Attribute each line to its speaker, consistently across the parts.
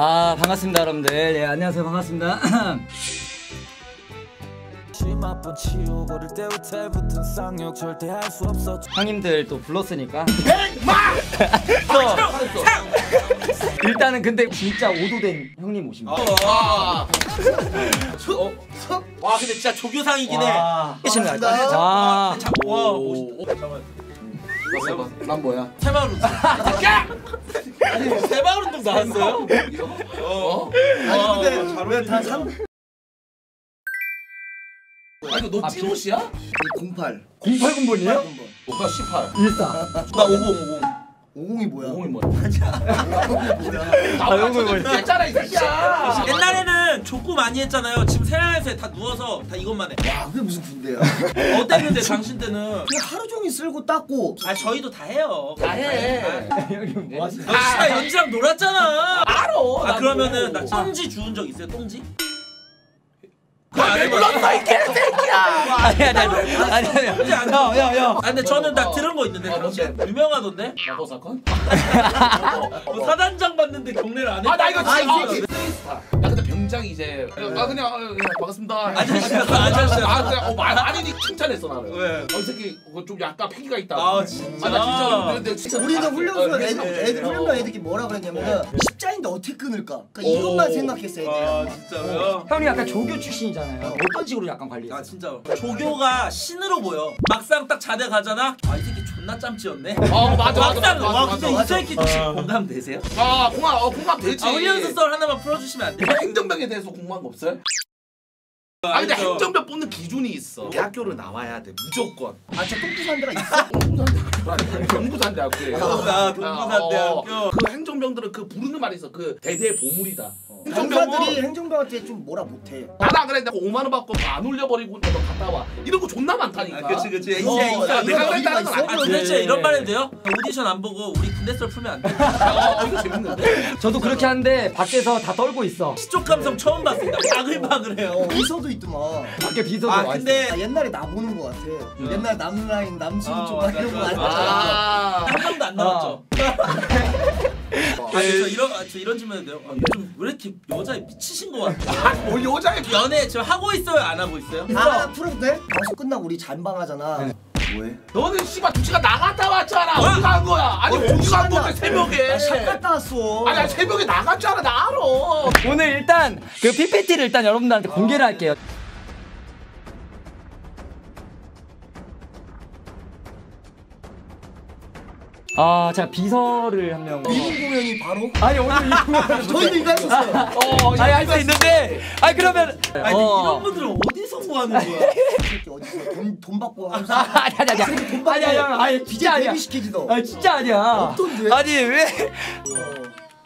Speaker 1: 아 반갑습니다 여러분들. 예 안녕하세요. 반갑습니다. 형님들 또 불렀으니까. 또 일단은 근데 진짜 오도된 형님 오십니다
Speaker 2: 와. 근데 진짜 조교상이긴 해.
Speaker 1: 계시는 거 알죠?
Speaker 2: 와와멋 있다.
Speaker 3: 난 뭐야?
Speaker 2: 새마을 운동. 아니 새마을 운동 나왔어요? 어.
Speaker 3: 아니 근데 왜다 상?
Speaker 2: 아니 너 찌롯이야?
Speaker 3: 08
Speaker 1: 08 군번이에요?
Speaker 2: 오빠 18.
Speaker 1: 14
Speaker 2: 나 50,
Speaker 3: 50이 뭐야?
Speaker 2: 50. 50이 뭐야?
Speaker 1: 아 형님 뭐
Speaker 2: 했잖아 이 새끼야.
Speaker 4: 옛날에는 족구 많이 했잖아요. 지금 세안에서 다 누워서 다 이것만 해.
Speaker 3: 와 그게 무슨 군대야?
Speaker 4: 어땠는데 당신 때는?
Speaker 3: 그냥 하루 종일 쓸고 닦고
Speaker 4: 아 저희도 다 해요.
Speaker 2: 다 해.
Speaker 1: 형님
Speaker 4: 뭐너 진짜 연지랑 놀았잖아.
Speaker 2: 알아.
Speaker 4: 아 그러면은 나 똥지 주운 적 있어요? 똥지?
Speaker 2: 왜 불렀어 이 개새끼야.
Speaker 1: 아니 아니 아니 아니 형형형
Speaker 4: 아 근데 저는 나 들은 거 있는데
Speaker 2: 아,
Speaker 4: 당신? 유명하던데?
Speaker 2: 나도 사건?
Speaker 4: 뭐 사단장 받는데 경례를 안 해?
Speaker 2: 아나 이거
Speaker 4: 아,
Speaker 2: 진짜
Speaker 4: 이거
Speaker 2: 스타. 야 근데 병장이 이제 아 그냥 아, 그냥 반갑습니다.
Speaker 4: 아저씨였어, 아저씨였어.
Speaker 2: 아 그냥 어 말- 아니 칭찬했어 나를.
Speaker 4: 왜?
Speaker 2: 어, 이 새끼 그거 좀 약간 패기가 있다.
Speaker 4: 아 진짜.
Speaker 2: 아, 나 진짜 근데 진짜
Speaker 3: 우리는
Speaker 2: 아,
Speaker 3: 훈련소
Speaker 2: 어,
Speaker 3: 애들,
Speaker 2: 어,
Speaker 3: 애들
Speaker 2: 어.
Speaker 3: 훈련소 애들이 뭐라 그랬냐면은 십자인데 어떻게 끊을까? 그러니까 이것만
Speaker 2: 오.
Speaker 3: 생각했어 애들이.
Speaker 4: 아 진짜요?
Speaker 1: 형님 약간 조교 출신이잖아요 어떤 식으로 약간 관리했어요?
Speaker 4: 아 진짜 조교가 신으로 보여. 막상 딱 자대 가잖아. 아이 새끼 존나 짬찌였네.
Speaker 2: 어 맞아 맞아
Speaker 4: 막상
Speaker 2: 맞아
Speaker 4: 와
Speaker 2: 맞아.
Speaker 4: 근데 이 새끼 혹시 공감 되세요?
Speaker 2: 아 공감 어 공감 되지.
Speaker 4: 아 훈련소 썰 하나만 풀어주시면 안 돼요?
Speaker 2: 행정병에 대해서 거 없어요? 아 근데
Speaker 4: 알죠.
Speaker 2: 행정병 뽑는 기준이 있어. 대학교를 나와야 돼 무조건.
Speaker 3: 아저 똥부산 데가 있어?
Speaker 2: 동부산대학교에.
Speaker 4: 아, 동부산대학교.
Speaker 2: 그 행정병들은 그 부르는 말이 있어. 그 대대의 보물이다.
Speaker 3: 행정사들이 행정병한테 좀 뭐라 못해.
Speaker 2: 나나 그래 내가 5만 원 받고 안 올려버리고 너 갔다 와. 이런 거 존나 많다니까.
Speaker 4: 아, 그치 그치.
Speaker 3: 어,
Speaker 4: 이제
Speaker 3: 어. 야,
Speaker 2: 내가 그랬다는 건
Speaker 3: 있어?
Speaker 2: 아니야.
Speaker 4: 아 도대체 이런 말 해도 돼요? 오디션 안 보고 우리 군대 썰 풀면 안 돼?
Speaker 2: 어, 이거 재밌는데?
Speaker 1: 저도 그렇게 하는데 밖에서 다 떨고 있어
Speaker 4: 시쪽 감성 처음 봤습니다. 바글바글해요.
Speaker 3: 어, 비서도 있더만.
Speaker 1: 밖에 비서도 아와 있어
Speaker 4: 근데
Speaker 3: 아, 옛날에 나 보는 거 같아. 옛날 남라인 남순
Speaker 4: 아,
Speaker 3: 쪽 이런 거. 알잖아.
Speaker 2: 아.
Speaker 4: 한 명도 안 나왔죠. 아니 저 이런 아, 저 이런 질문 해도 돼요? 아, 요즘 왜 이렇게 여자에 미치신 것 같아요?
Speaker 2: 뭘 여자애
Speaker 4: 연애 지금 하고 있어요? 안 하고 있어요?
Speaker 3: 아 풀어도 돼? 방송 끝나고 우리 잔방하잖아. 뭐해?
Speaker 2: 너는 씨발 두 시간 나갔다 왔잖아. 어디 간 거야? 아니 어디 간 건데 새벽에?
Speaker 3: 나샵 갔다 왔어.
Speaker 2: 아니 아니, 새벽에 나갔잖아 나 알아.
Speaker 1: 오늘 일단 그 PPT를 일단 여러분들한테 공개를 할게요 아 제가 비서를 한 명
Speaker 3: 미국 공연이 바로?
Speaker 1: 아니 오늘 이거
Speaker 3: 저희도 이거 했었어요.
Speaker 1: 어, 아니 할수 있는데 아니 그러면
Speaker 4: 아니
Speaker 1: 어.
Speaker 4: 이런 분들은 어디서 구하는 거야?
Speaker 3: 어디서 돈, 돈 받고 하면서
Speaker 1: 아니 아니 아니
Speaker 3: 새끼 돈 받고
Speaker 1: 아니 아니 아니 아니 진짜 아니야
Speaker 3: 데뷔 시키지 너.
Speaker 1: 아니 진짜 아니야
Speaker 3: 어떤데?
Speaker 1: 아니 왜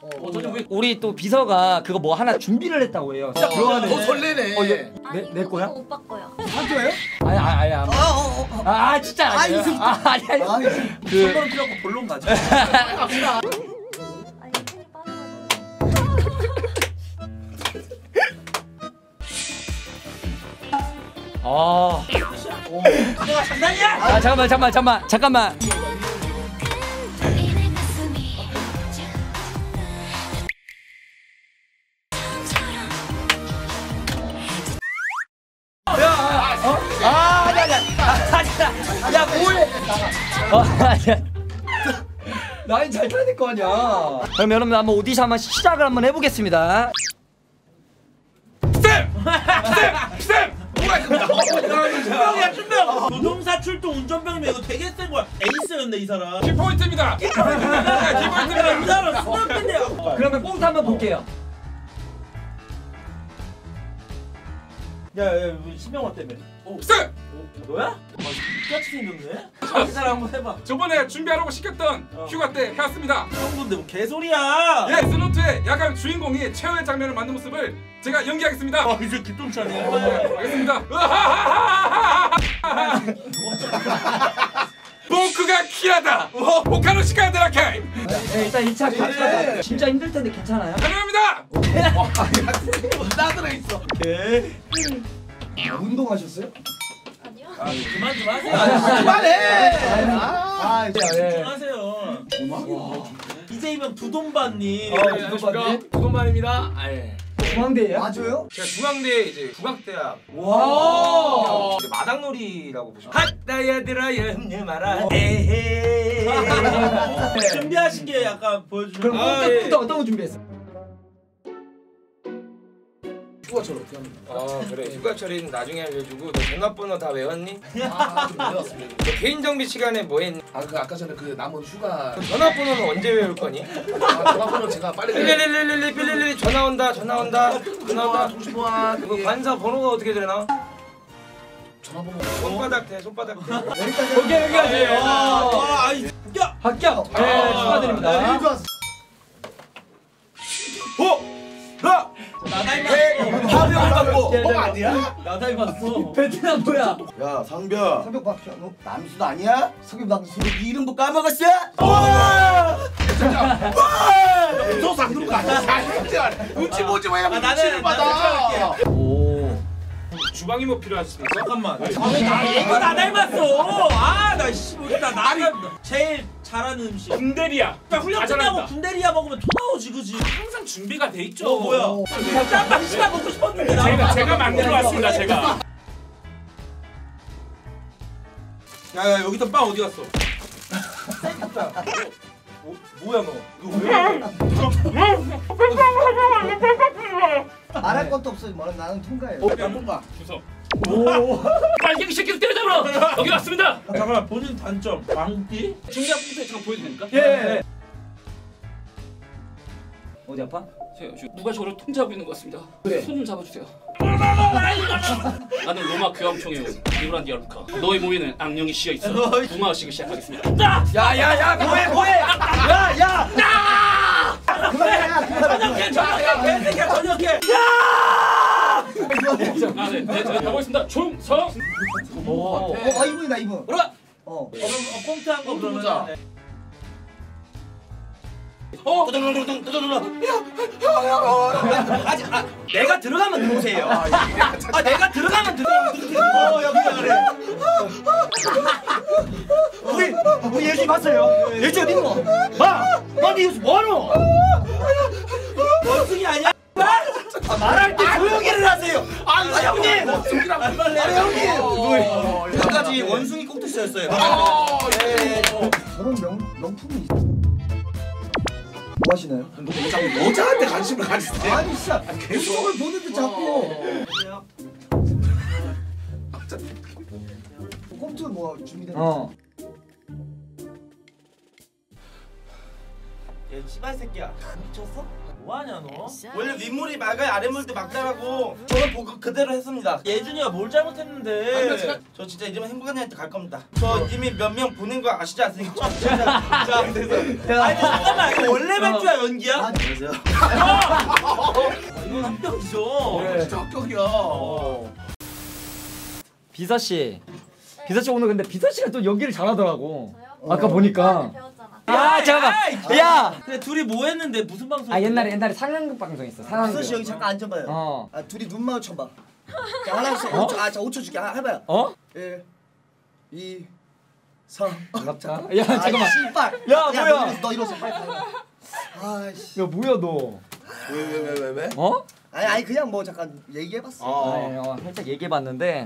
Speaker 2: 어, 왜
Speaker 1: 우리 또 비서가 그거 뭐 하나 준비를 했다고 해요 진짜 들어가는
Speaker 2: 더 설레네.
Speaker 1: 어, 얘, 내, 내 거야?
Speaker 5: 오빠 거야.
Speaker 3: 한조예요?
Speaker 1: 아니 아니 아니 아니
Speaker 3: 아, 어.
Speaker 1: 아 진짜
Speaker 3: 아,
Speaker 1: 아니에요
Speaker 3: 이 새끼.
Speaker 1: 아 아니 아니
Speaker 3: 아, 이거
Speaker 1: 그
Speaker 4: 선거는 필요 없고 본론 가자.
Speaker 2: 갑시다.
Speaker 5: 아,
Speaker 4: 장난이야?
Speaker 1: 아 잠깐만 잠깐만 잠깐만 잠깐만 야 뭐해 어 아니야 라인 잘 타야 될 거 아니야 그럼 여러분 한번 오디션 한번 시작을 한번 해보겠습니다
Speaker 4: 준병이야 준병. 노동사 출동 운전병이면 이거 되게 센 거야. 에이스였네 이 사람.
Speaker 2: 키포인트입니다.
Speaker 4: 기본입니다. 이 사람 수납인데요.
Speaker 1: 그러면 꽁트 한번 볼게요
Speaker 4: 야야 신명화 때문에. 어,
Speaker 6: 쌤!
Speaker 4: 너야? 아, 똑같이 생겼네. 자기 한번 해봐.
Speaker 6: 저번에 준비하라고 시켰던
Speaker 4: 어.
Speaker 6: 휴가 때 해왔습니다.
Speaker 4: 형분데 뭐 개소리야.
Speaker 6: 예, 슬로트의 야간 주인공이 최후의 장면을 만든 모습을 제가 연기하겠습니다.
Speaker 4: 아 이제 기똥차네.
Speaker 6: 알겠습니다. 보크가 키하다. 보카노 카이.
Speaker 1: 네, 일단 2차 가자 진짜 힘들 텐데 괜찮아요?
Speaker 6: 가능합니다.
Speaker 2: 나들어 있어.
Speaker 3: 운동하셨어요?
Speaker 5: 아니요.
Speaker 4: 그만 좀 하세요.
Speaker 2: 그만해.
Speaker 3: 아,
Speaker 1: 예.
Speaker 4: 하세요. 이 BJ명 두돈반님.
Speaker 1: 어,
Speaker 6: 안녕하십니까 두동반입니다. 아, 예.
Speaker 1: 중앙대예요?
Speaker 3: 맞아요?
Speaker 6: 제가 중앙대 이제 국악대학
Speaker 1: 와.
Speaker 6: 이제 마당놀이라고 보시면 핫다야 들어야 흠내 마라 에헤
Speaker 4: 준비하신 게 약간 보여주는.
Speaker 1: 그럼
Speaker 4: 아,
Speaker 1: 콘셉트도 어떤 거 준비했어?
Speaker 2: 휴가철 어떻게 합니까?
Speaker 6: 어 그래 휴가철인 나중에 알려주고 너 전화번호 다 외웠니?
Speaker 2: 아좀 내려왔습니다.
Speaker 6: 너 개인정비 시간에 뭐 했니?
Speaker 2: 아 그 아까 전에 그 남은 휴가
Speaker 6: 전화번호는 언제 외울 거니?
Speaker 2: 아, 전화번호 제가 빨리
Speaker 6: 삐리리리리리 삐리리리 전화 온다 전화 온다 전화 온다
Speaker 2: 통신보안
Speaker 6: 그거 관사 번호가 어떻게 되나?
Speaker 2: 전화번호
Speaker 6: 손바닥 대 손바닥 대.
Speaker 3: 여기
Speaker 1: 여기까지.
Speaker 4: 아,
Speaker 1: 와.
Speaker 4: 아, 아이, 야,
Speaker 1: 합격. 네,
Speaker 3: 아,
Speaker 1: 축하드립니다.
Speaker 3: 좋았어.
Speaker 4: 나 닮았어.
Speaker 2: 파비 올라고
Speaker 1: 야, 야,
Speaker 2: 아니야?
Speaker 4: 나 닮았어.
Speaker 1: 베트남 뭐야?
Speaker 7: 야 상벽
Speaker 3: 성벽 박너
Speaker 7: 남수도 아니야?
Speaker 3: 성벽 박수.
Speaker 7: 네 이름도 까먹었어?
Speaker 2: 무서워서 안 그런 거 아니야? 눈치 보지 왜
Speaker 4: 아, 나는
Speaker 2: 눈치를 받아?
Speaker 1: 오.
Speaker 6: 주방이 뭐 필요하십니까?
Speaker 4: 잠깐만. 나 얘가 나 닮았어. 아, 나 씨, 나 나는 제일 잘하는 음식.
Speaker 6: 군대리야
Speaker 4: 나 훈련
Speaker 6: 다
Speaker 4: 끝나고. 군대리아 먹으면 토 나오지, 그지?
Speaker 6: 항상 준비가 돼 있죠
Speaker 4: 어, 뭐야? 짬밥 시간 먹고 싶었는데 나.
Speaker 6: 제가 제가 만들어 왔습니다 제가
Speaker 4: 야야 여기다 빵 어디 갔어? 어, 뭐야 너? 이거 왜?
Speaker 3: 말할 것도 없어. 나는 통과해.
Speaker 2: 뭔가
Speaker 6: 주소 빨갱이 새끼를 때려잡으러 여기 왔습니다
Speaker 4: 잠깐만 본인 단점 왕띠?
Speaker 8: 중요한 포인트 잠깐 보여도 됩니까?
Speaker 1: 예. 어디 아파?
Speaker 8: 제가 지금 누가 저를 통제하고 있는 것 같습니다.
Speaker 1: 그래.
Speaker 8: 손 좀 잡아주세요. 나는 로마 교황청의 리브란디 아루카. 너의 몸에는 악령이 씌어 있어. 부마의식을 시작하겠습니다.
Speaker 1: 야야야 뭐해 뭐해? 야야.
Speaker 4: 저녁해 저녁해 개새끼야 저녁해
Speaker 8: 아, 네, 네, 제가 가보겠습니다. 충성.
Speaker 1: 오.
Speaker 3: 어, 어 이분이다 이분.
Speaker 8: 뭐라?
Speaker 3: 어.
Speaker 4: 그럼 어, 꽁트 한거 그러면
Speaker 2: 보자.
Speaker 4: 네.
Speaker 1: 아직 아, 내가 들어가면 들어오세요. 아 내가 들어가면 들어오세요. 어 여기 그래. 우리 우리 예준이 봤어요. 예준이 어디 있노? 마, 너네 여기서 뭐하노?
Speaker 4: 원숭이 아니야?
Speaker 1: 아, 말할 때 조용히를 하세요. 아 형님. 아 형님. 여기까지 원숭이 꼭두씨였어요.
Speaker 3: 저런 명 명품이 있어. 뭐 하시나요?
Speaker 2: 자꾸 여자한테 관심을 가지세요.
Speaker 3: 아니 진짜 계속을 보는데 자꾸. 꼼트 뭐 준비된 거?
Speaker 1: 어.
Speaker 9: 얘 씨발 새끼야 미쳤어?
Speaker 4: 뭐하냐 너?
Speaker 9: 원래 윗물이 맑아야 아랫물도 맑다라고 저는 보고 그대로 했습니다
Speaker 4: 예준이가 뭘 잘못했는데?
Speaker 2: 제가-
Speaker 9: 저 진짜 이제면 행복한 애한테 갈 겁니다 저 이미 몇 명 보낸 거 아시지 않습니까? 자 됐어
Speaker 4: 아니 잠깐만 이거 원래 맥주야 연기야?
Speaker 3: 아,
Speaker 9: 안녕하세요
Speaker 4: 이건 합격이죠.
Speaker 2: 진짜 합격이야.
Speaker 1: 비서 씨. 비서 씨 오늘 근데 비서 씨가 또 연기를 잘하더라고.
Speaker 5: 저요?
Speaker 1: 아까 보니까. 아 잠깐만. 야.
Speaker 4: 근데 둘이 뭐 했는데 무슨 방송?
Speaker 1: 아 옛날에 옛날에 상황극 방송 있어. 상황극.
Speaker 3: 수씨 여기 잠깐 앉아봐요.
Speaker 1: 어.
Speaker 3: 아 둘이 눈 마주쳐 봐. 자 하나씩
Speaker 1: 어?
Speaker 3: 5초, 아자 5초 줄게. 아, 해봐요.
Speaker 1: 어?
Speaker 3: 1, 2, 3.
Speaker 1: 반갑다. 야 잠깐만.
Speaker 3: 씨발.
Speaker 1: 야, 뭐야?
Speaker 3: 너, 너 이러서 빨리 가. 아이씨.
Speaker 1: 야 뭐야 너?
Speaker 2: 왜 왜 왜 왜 왜?
Speaker 1: 어?
Speaker 3: 아니 아니 그냥 뭐 잠깐 얘기해봤어.
Speaker 1: 아, 어, 살짝 얘기해봤는데